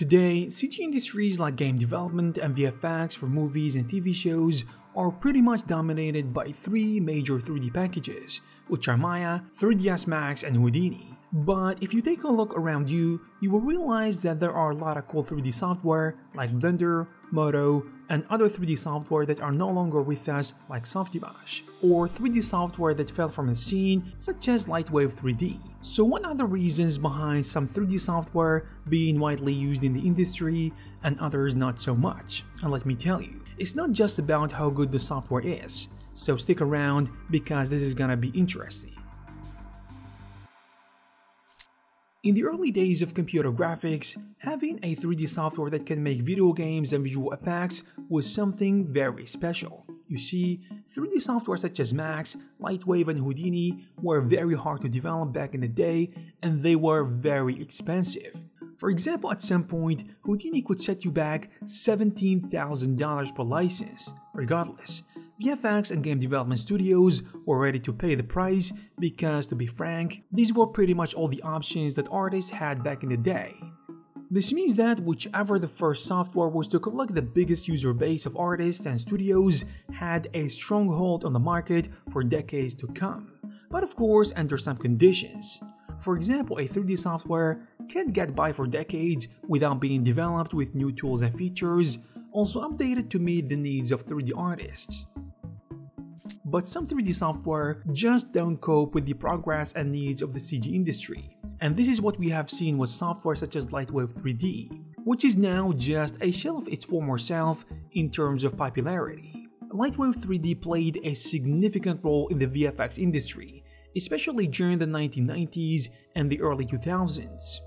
Today, CG industries like game development and VFX for movies and TV shows are pretty much dominated by three major 3D packages, which are Maya, 3ds Max, and Houdini. But if you take a look around you, you will realize that there are a lot of cool 3D software like Blender, Modo, and other 3D software that are no longer with us like Softimage, or 3D software that fell from the scene such as Lightwave 3D. So what are the reasons behind some 3D software being widely used in the industry and others not so much? And let me tell you, it's not just about how good the software is, so stick around because this is gonna be interesting. In the early days of computer graphics, having a 3D software that can make video games and visual effects was something very special. You see, 3D software such as Max, Lightwave and Houdini were very hard to develop back in the day and they were very expensive. For example, at some point, Houdini could set you back $17,000 per license. Regardless, VFX and game development studios were ready to pay the price because, to be frank, these were pretty much all the options that artists had back in the day. This means that whichever the first software was to collect the biggest user base of artists and studios had a stronghold on the market for decades to come. But of course, under some conditions. For example, a 3D software can't get by for decades without being developed with new tools and features, also updated to meet the needs of 3D artists but some 3D software just don't cope with the progress and needs of the CG industry. And this is what we have seen with software such as Lightwave 3D, which is now just a shell of its former self in terms of popularity. Lightwave 3D played a significant role in the VFX industry, especially during the 1990s and the early 2000s.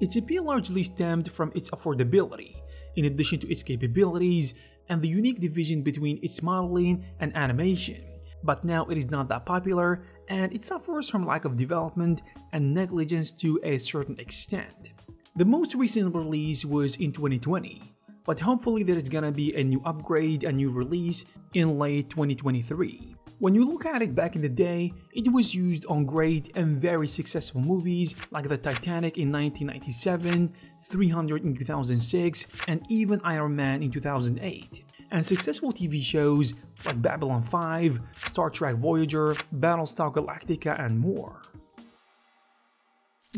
Its appeal largely stemmed from its affordability, in addition to its capabilities and the unique division between its modeling and animation but now it is not that popular and it suffers from lack of development and negligence to a certain extent. The most recent release was in 2020, but hopefully there is gonna be a new upgrade, a new release in late 2023. When you look at it back in the day, it was used on great and very successful movies like The Titanic in 1997, 300 in 2006, and even Iron Man in 2008 and successful TV shows like Babylon 5, Star Trek Voyager, Battlestar Galactica, and more.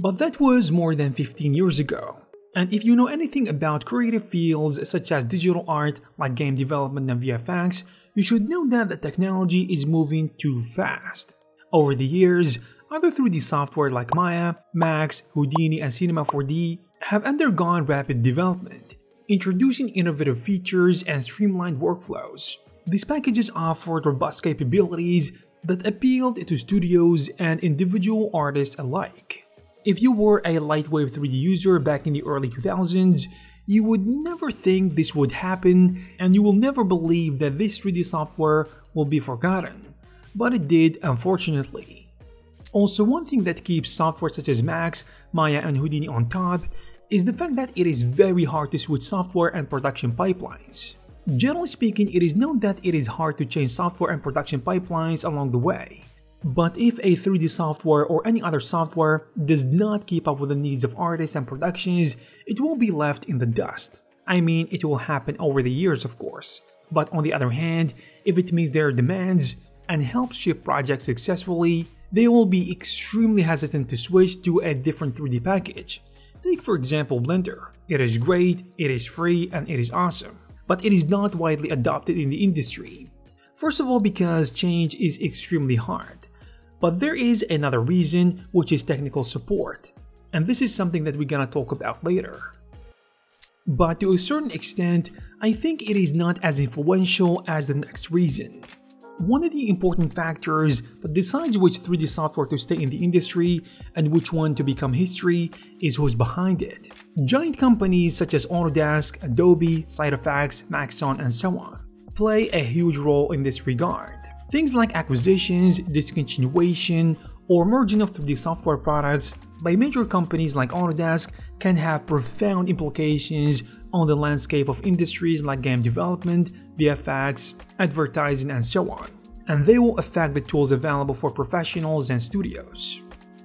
But that was more than 15 years ago. And if you know anything about creative fields such as digital art like game development and VFX, you should know that the technology is moving too fast. Over the years, other 3D software like Maya, Max, Houdini, and Cinema 4D have undergone rapid development introducing innovative features and streamlined workflows. These packages offered robust capabilities that appealed to studios and individual artists alike. If you were a Lightwave 3D user back in the early 2000s, you would never think this would happen and you will never believe that this 3D software will be forgotten. But it did, unfortunately. Also, one thing that keeps software such as Max, Maya, and Houdini on top is the fact that it is very hard to switch software and production pipelines. Generally speaking, it is known that it is hard to change software and production pipelines along the way. But if a 3D software or any other software does not keep up with the needs of artists and productions, it will be left in the dust. I mean, it will happen over the years, of course. But on the other hand, if it meets their demands and helps ship projects successfully, they will be extremely hesitant to switch to a different 3D package. Take for example Blender. It is great, it is free, and it is awesome. But it is not widely adopted in the industry. First of all because change is extremely hard. But there is another reason which is technical support. And this is something that we're gonna talk about later. But to a certain extent, I think it is not as influential as the next reason. One of the important factors that decides which 3D software to stay in the industry and which one to become history is who's behind it. Giant companies such as Autodesk, Adobe, SideFX, Maxon, and so on play a huge role in this regard. Things like acquisitions, discontinuation, or merging of 3D software products by major companies like Autodesk can have profound implications on the landscape of industries like game development, VFX, advertising, and so on, and they will affect the tools available for professionals and studios.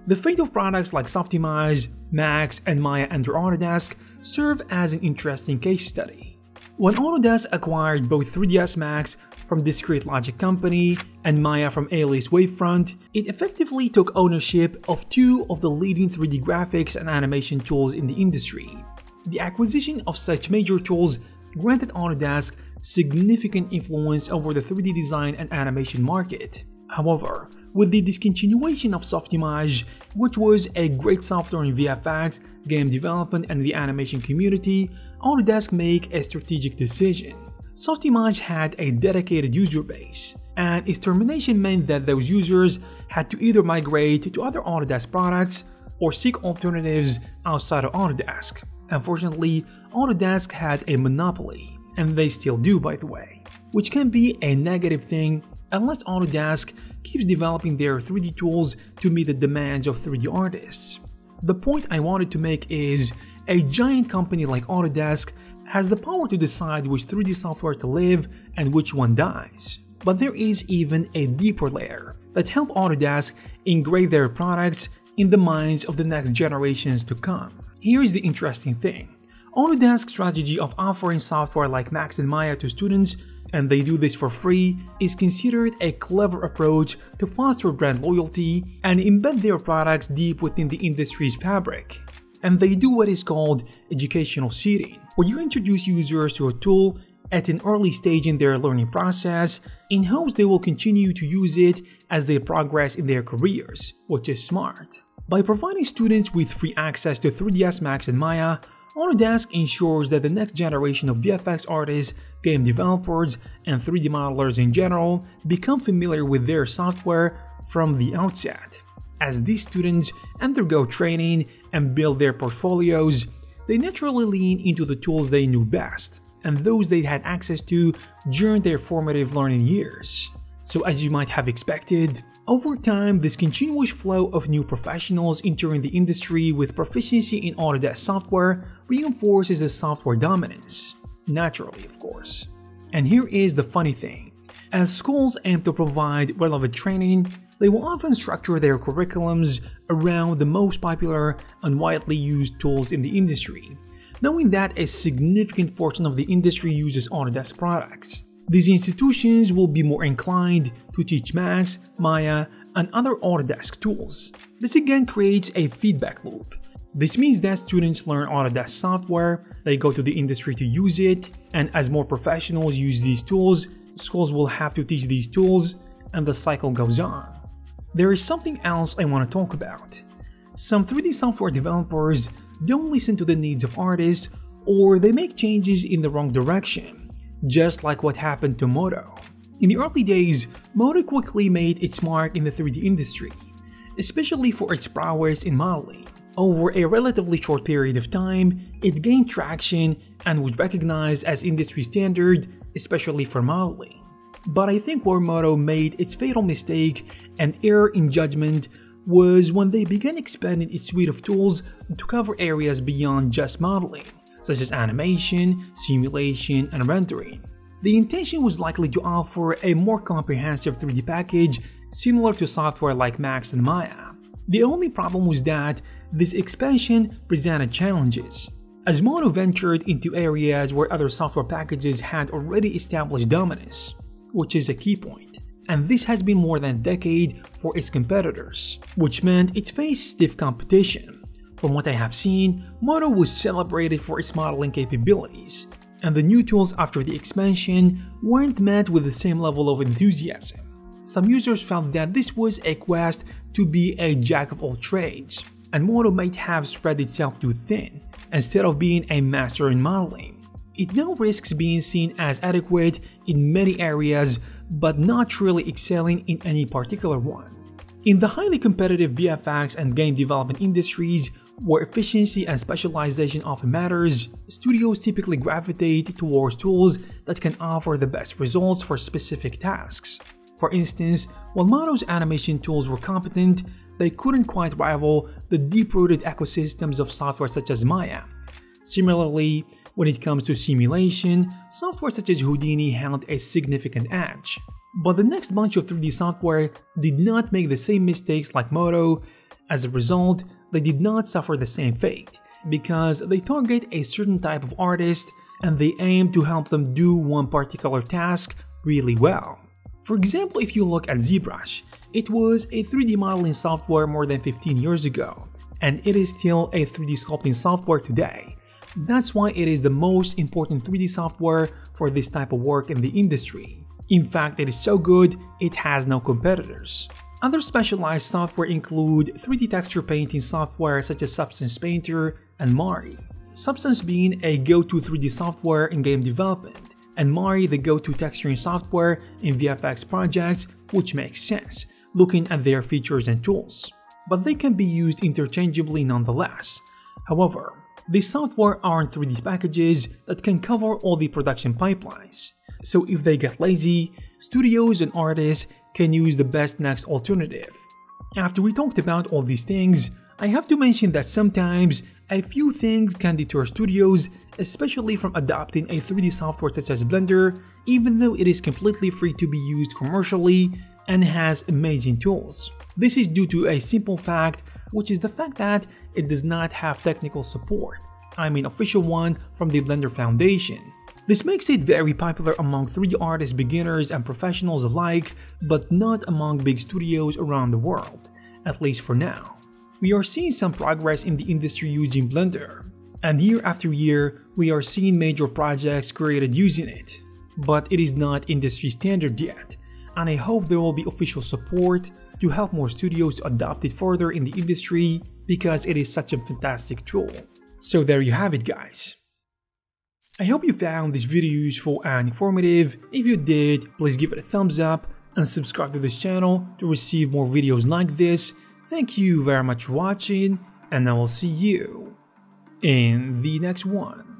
The fate of products like Softimage, Max, and Maya under Autodesk serve as an interesting case study. When Autodesk acquired both 3ds Max from Discreet Logic Company and Maya from Alias Wavefront, it effectively took ownership of two of the leading 3D graphics and animation tools in the industry. The acquisition of such major tools granted Autodesk significant influence over the 3D design and animation market. However, with the discontinuation of Softimage, which was a great software in VFX, game development, and the animation community, Autodesk made a strategic decision. Softimage had a dedicated user base, and its termination meant that those users had to either migrate to other Autodesk products or seek alternatives outside of Autodesk. Unfortunately, Autodesk had a monopoly, and they still do by the way, which can be a negative thing unless Autodesk keeps developing their 3D tools to meet the demands of 3D artists. The point I wanted to make is, a giant company like Autodesk has the power to decide which 3D software to live and which one dies. But there is even a deeper layer that help Autodesk engrave their products in the minds of the next generations to come. Here's the interesting thing. Autodesk's strategy of offering software like Max and Maya to students, and they do this for free, is considered a clever approach to foster brand loyalty and embed their products deep within the industry's fabric. And they do what is called educational seeding, where you introduce users to a tool at an early stage in their learning process in hopes they will continue to use it as they progress in their careers, which is smart. By providing students with free access to 3ds Max and Maya, Autodesk ensures that the next generation of VFX artists, game developers, and 3D modelers in general become familiar with their software from the outset. As these students undergo training and build their portfolios, they naturally lean into the tools they knew best and those they had access to during their formative learning years. So as you might have expected, over time, this continuous flow of new professionals entering the industry with proficiency in Autodesk software reinforces the software dominance. Naturally, of course. And here is the funny thing. As schools aim to provide relevant training, they will often structure their curriculums around the most popular and widely used tools in the industry, knowing that a significant portion of the industry uses Autodesk products. These institutions will be more inclined to teach Max, Maya, and other Autodesk tools. This again creates a feedback loop. This means that students learn Autodesk software, they go to the industry to use it, and as more professionals use these tools, schools will have to teach these tools, and the cycle goes on. There is something else I want to talk about. Some 3D software developers don't listen to the needs of artists, or they make changes in the wrong direction just like what happened to Modo. In the early days, Modo quickly made its mark in the 3D industry, especially for its prowess in modeling. Over a relatively short period of time, it gained traction and was recognized as industry standard, especially for modeling. But I think where made its fatal mistake and error in judgment was when they began expanding its suite of tools to cover areas beyond just modeling such as animation, simulation, and rendering. The intention was likely to offer a more comprehensive 3D package similar to software like Max and Maya. The only problem was that this expansion presented challenges. As Modo ventured into areas where other software packages had already established dominance, which is a key point, and this has been more than a decade for its competitors, which meant it faced stiff competition. From what I have seen, Modo was celebrated for its modeling capabilities, and the new tools after the expansion weren't met with the same level of enthusiasm. Some users felt that this was a quest to be a jack of all trades, and Modo might have spread itself too thin, instead of being a master in modeling. It now risks being seen as adequate in many areas, but not really excelling in any particular one. In the highly competitive VFX and game development industries, where efficiency and specialization often matters, studios typically gravitate towards tools that can offer the best results for specific tasks. For instance, while Modo's animation tools were competent, they couldn't quite rival the deep-rooted ecosystems of software such as Maya. Similarly, when it comes to simulation, software such as Houdini held a significant edge. But the next bunch of 3D software did not make the same mistakes like Modo As a result, they did not suffer the same fate, because they target a certain type of artist and they aim to help them do one particular task really well. For example, if you look at ZBrush, it was a 3D modeling software more than 15 years ago, and it is still a 3D sculpting software today. That's why it is the most important 3D software for this type of work in the industry. In fact, it is so good, it has no competitors. Other specialized software include 3D texture painting software such as Substance Painter and Mari. Substance being a go-to 3D software in game development, and Mari the go-to texturing software in VFX projects, which makes sense, looking at their features and tools. But they can be used interchangeably nonetheless. However, these software aren't 3D packages that can cover all the production pipelines. So if they get lazy, studios and artists can use the best next alternative. After we talked about all these things, I have to mention that sometimes a few things can deter studios, especially from adopting a 3D software such as Blender, even though it is completely free to be used commercially and has amazing tools. This is due to a simple fact, which is the fact that it does not have technical support. I mean official one from the Blender Foundation. This makes it very popular among 3D artists, beginners, and professionals alike, but not among big studios around the world, at least for now. We are seeing some progress in the industry using Blender, and year after year, we are seeing major projects created using it. But it is not industry standard yet, and I hope there will be official support to help more studios adopt it further in the industry because it is such a fantastic tool. So there you have it guys. I hope you found this video useful and informative. If you did, please give it a thumbs up and subscribe to this channel to receive more videos like this. Thank you very much for watching and I will see you in the next one.